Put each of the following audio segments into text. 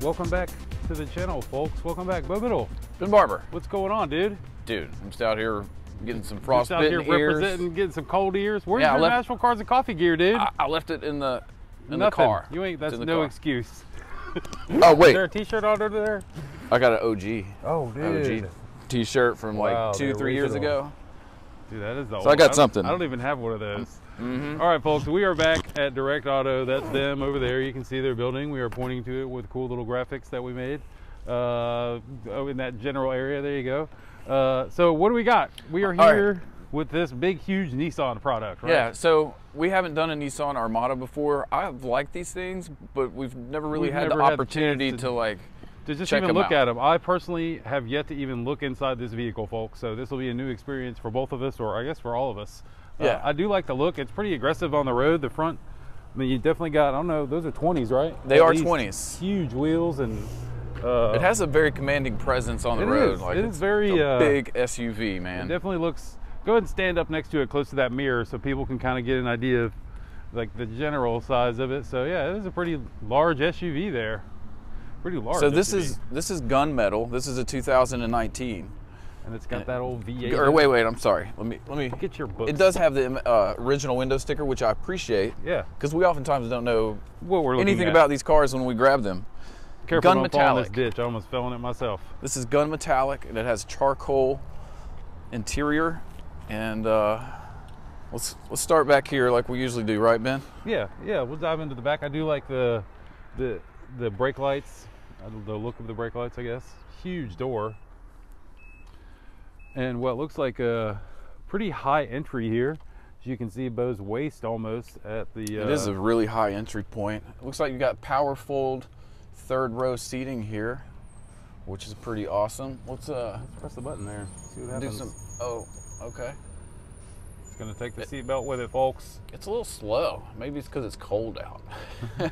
Welcome back to the channel, folks. Welcome back, Bo Biddle. Ben Barber. What's going on, dude? Dude, I'm just out here getting some Just out here ears. representing, getting some cold ears. Where's Yeah, your left- Nashville Cars and Coffee gear, dude? I, I left it in the in Nothing. the car. You ain't. That's no car. excuse. Oh wait. Is there a T-shirt under there? I got an OG Oh, OG T-shirt from like two the three years ago. Dude, that is the. So I got don't- something. I don't even have one of those. Mm-hmm. All right, folks, we are back at Direct Auto. That's them over there. You can see their building. We are pointing to it with cool little graphics that we made uh, oh, in that general area. There you go. Uh, so, what do we got? We are All right. here with this big, huge Nissan product, right? Yeah, so we haven't done a Nissan Armada before. I've liked these things, but we've never really We've had never the had the opportunity to, to- like. To just even look out. at them. I personally have yet to even look inside this vehicle, folks. So this will be a new experience for both of us, or I guess for all of us. Uh, Yeah. I do like the look. It's pretty aggressive on the road. The front, I mean, you definitely got. I don't know. Those are 20s, right? They At are 20s. Huge wheels and. Uh, It has a very commanding presence on the It road. is. Like It is it's very, it's a uh, big SUV, It man. definitely looks. Go ahead and stand up next to it, close to that mirror, so people can kind of get an idea of like the general size of it. So yeah, it is a pretty large SUV there. Pretty large. So this SUV. is this is gunmetal. This is a 2019. and it's got that old V8. Or wait, wait. I'm sorry. Let me let me. Get your books. It does have the uh, original window sticker, which I appreciate. Yeah. Because we oftentimes don't know What we're looking anything at. about these cars when we grab them. Careful, gun in this ditch. I almost fell in it myself. This is gun metallic, and it has charcoal interior. And uh, let's let's start back here like we usually do, right, Ben? Yeah, yeah. We'll dive into the back. I do like the the the brake lights, uh, the look of the brake lights. I guess huge door, and what looks like a pretty high entry here. As you can see, Bo's waist almost at the. Uh, It is a really high entry point. It looks like you got power fold third row seating here, which is pretty awesome. Let's uh Let's press the button there. See what do some. Oh, okay. It's gonna take the seatbelt with it, folks. It's a little slow. Maybe it's because it's cold out.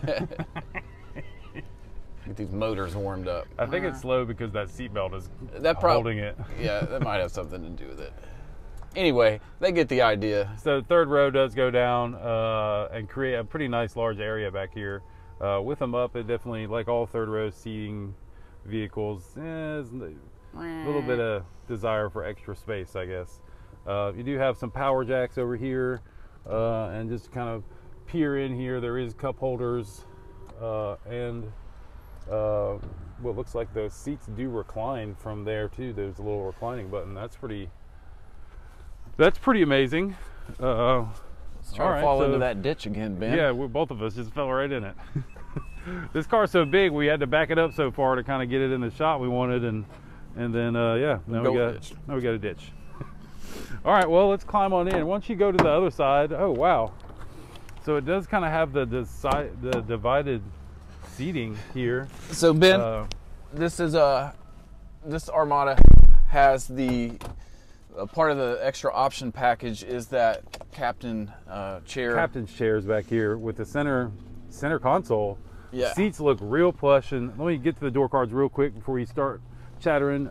Get these motors warmed up. I think it's slow because that seatbelt is That prob- holding it. yeah, that might have something to do with it. Anyway, they get the idea. So the third row does go down uh, and create a pretty nice large area back here. Uh, with them up, it definitely, like all third row seating vehicles, eh, is a little bit of desire for extra space, I guess. Uh, you do have some power jacks over here, uh, and just kind of peer in here. There is cup holders, uh, and uh, what looks like the seats do recline from there too. There's a little reclining button. That's pretty. That's pretty amazing. Uh, Let's try to right, fall so- into that ditch again, Ben. yeah, we, both of us just fell right in it. this car's so big, we had to back it up so far to kind of get it in the shot we wanted, and and then uh, yeah, now we got ditch. now we got a ditch. All right, well let's climb on in. Once you go to the other side, oh wow, so it does kind of have the deci- the divided seating here. So Ben, Uh, this is a this Armada has the uh, part of the extra option package is that captain uh, chair. captain's chairs back here with the center center console. Yeah. Seats look real plush, and let me get to the door cards real quick before you start chattering.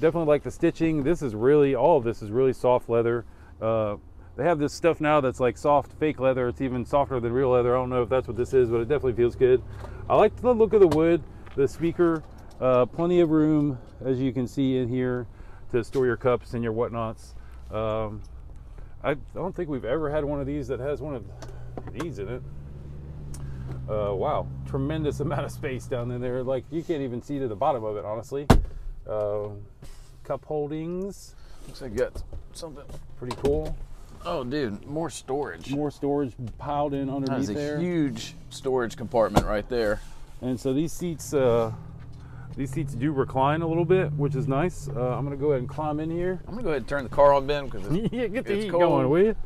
Definitely like the stitching. This is really all of this is really soft leather. Uh, they have this stuff now that's like soft fake leather. It's even softer than real leather. I don't know if that's what this is, but it definitely feels good. I like the look of the wood, the speaker, uh, plenty of room as you can see in here to store your cups and your whatnots. Um, I don't think we've ever had one of these that has one of these in it. Uh, wow, tremendous amount of space down in there. Like you can't even see to the bottom of it, honestly. Uh, cup holdings, Looks like you got something. pretty cool. Oh, dude, more storage. More storage piled in That underneath is a there. huge storage compartment right there. And so these seats, uh, these seats do recline a little bit, which is nice. Uh, I'm gonna go ahead and climb in here. I'm gonna go ahead and turn the car on, Ben, because it's yeah, get the It's heat cold. going, will you?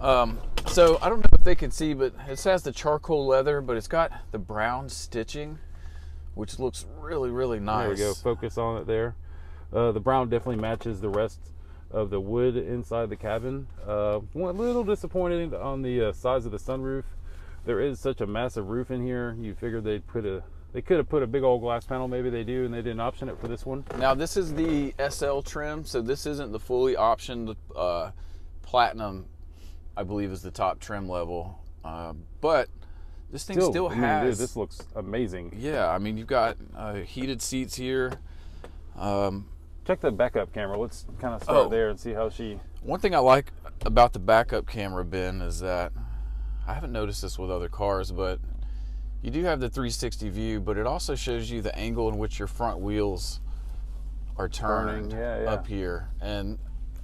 Um, so I don't know if they can see, but it has the charcoal leather, but it's got the brown stitching, which looks really, really nice. There we go. Focus on it there. Uh, the brown definitely matches the rest of the wood inside the cabin. Uh, one little disappointed on the uh, size of the sunroof. there is such a massive roof in here. You figured they'd put a they could have put a big old glass panel. Maybe they do, and they didn't option it for this one. Now this is the SL trim, so this isn't the fully optioned uh, platinum. I believe is the top trim level, uh, but this thing still, still I has. Mean, dude, this looks amazing. Yeah, I mean you've got uh, heated seats here. Um, Check the backup camera. Let's kind of start oh, there and see how she. One thing I like about the backup camera, Ben, is that I haven't noticed this with other cars, but you do have the 360 view, but it also shows you the angle in which your front wheels are turning yeah, yeah. up here, and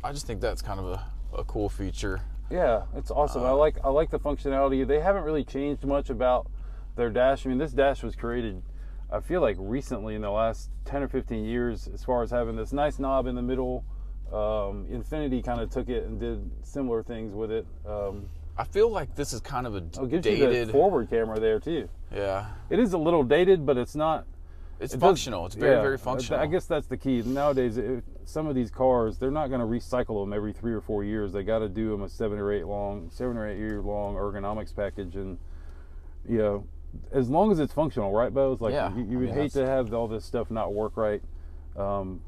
I just think that's kind of a, a cool feature. Yeah, it's awesome. Uh, I like I like the functionality. They haven't really changed much about their dash. I mean, this dash was created, I feel like recently in the last 10 or 15 years, as far as having this nice knob in the middle. Um, Infiniti kind of took it and did similar things with it. Um, I feel like this is kind of a oh, gives dated you the forward camera there too. Yeah, it is a little dated, but it's not. It's it functional. Does, it's very yeah, very functional. I guess that's the key nowadays. It, some of these cars, they're not going to recycle them every three or four years. They got to do them a seven or eight long, seven or eight year long ergonomics package, and you know, as long as it's functional, right, Bo? It's like yeah, you, you would hate to have all this stuff not work right. Um,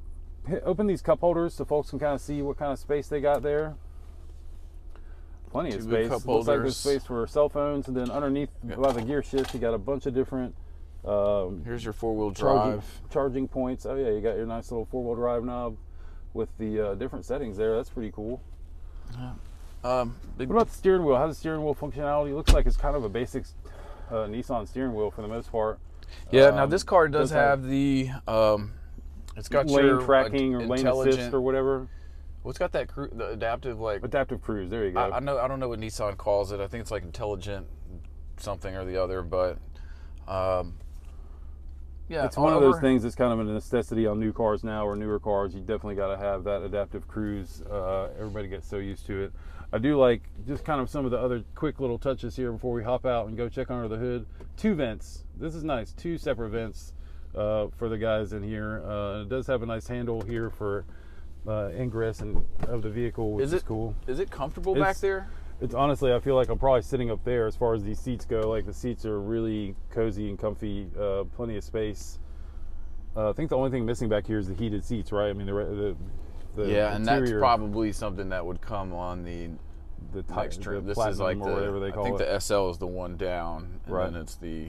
open these cup holders so folks can kind of see what kind of space they got there plenty of space. Looks holders. like there's space for cell phones, and then underneath yep. by the gear shift, you got a bunch of different. Um, Here's your four-wheel drive charging, charging, points. Oh yeah, you got your nice little four-wheel drive knob with the uh, different settings there. That's pretty cool. Yeah. Um, what about the steering wheel? How's the steering wheel functionality? Looks like it's kind of a basic uh, Nissan steering wheel for the most part. Yeah. Um, now this car does, does have, have, the. Um, it's got lane your tracking or lane assist or whatever. Well, it's got that cru- the adaptive like adaptive cruise. There you go. I, I, know I don't know what Nissan calls it. I think it's like intelligent something or the other, but um, yeah, it's one of those things that's kind of a necessity on new cars now or newer cars. You definitely got to have that adaptive cruise. Uh, everybody gets so used to it. I do like just kind of some of the other quick little touches here before we hop out and go check under the hood. Two vents. This is nice. Two separate vents uh, for the guys in here. Uh, it does have a nice handle here for uh, ingress and of the vehicle, which is, it, is cool. Is it comfortable it's, back there? It's honestly, I feel like I'm probably sitting up there as far as these seats go. Like the seats are really cozy and comfy, uh, plenty of space. Uh, I think the only thing missing back here is the heated seats, right? I mean, the, the, the yeah, and that's probably something that would come on the the next trim. This is like the whatever they call I think it. the SL is the one down, and right. then it's the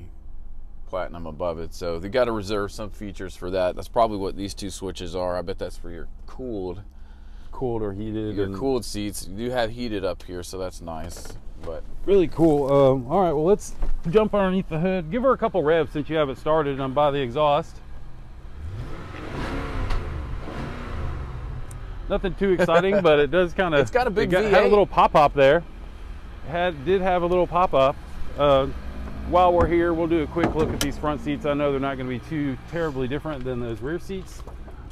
platinum above it. So they got to reserve some features for that. That's probably what these two switches are. I bet that's for your cooled, cooled or heated. Your cooled seats. You do have heated up here, so that's nice. But really cool. Um, all right, well let's jump underneath the hood. Give her a couple revs since you have it started and I'm by the exhaust. Nothing too exciting, but it does kind of. It's got a big. It got, had a little pop up there. Had did have a little pop up. Uh, while we're here, we'll do a quick look at these front seats. I know they're not going to be too terribly different than those rear seats.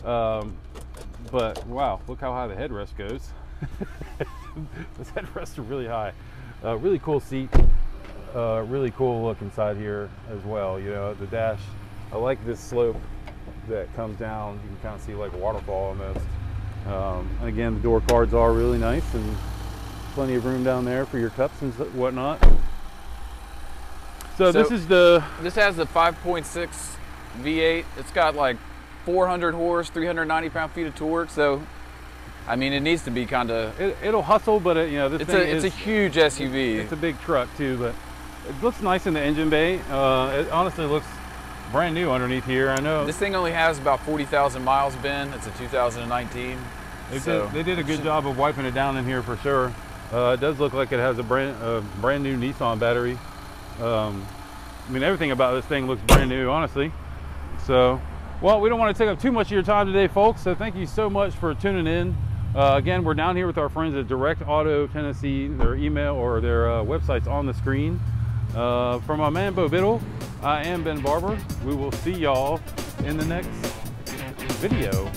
Um, but wow, look how high the headrest goes. this headrests are really high. Uh, really cool seat. Uh, really cool look inside here as well. You know, the dash. I like this slope that comes down. You can kind of see like a waterfall almost. Um, and again, the door cards are really nice and plenty of room down there for your cups and whatnot. So, so this is the. This has the 5.6 V8. It's got like 400 horse, 390 pound feet of torque. So, I mean, it needs to be kind of. It, will hustle, but it, you know, this it's thing a, is, it's a huge SUV. It's a big truck too, but it looks nice in the engine bay. Uh, it honestly looks brand new underneath here. I know. This thing only has about 40,000 miles, Ben. It's a 2019. They, so did, they did a good job of wiping it down in here for sure. Uh, it does look like it has a brand, a brand new Nissan battery. Um, I mean, everything about this thing looks brand new, honestly. So, well, we don't want to take up too much of your time today, folks. So thank you so much for tuning in. Uh, again, we're down here with our friends at Direct Auto Tennessee. Their email or their uh, website's on the screen. Uh, from my man Bo Biddle, I am Ben Barber. We will see y'all in the next video.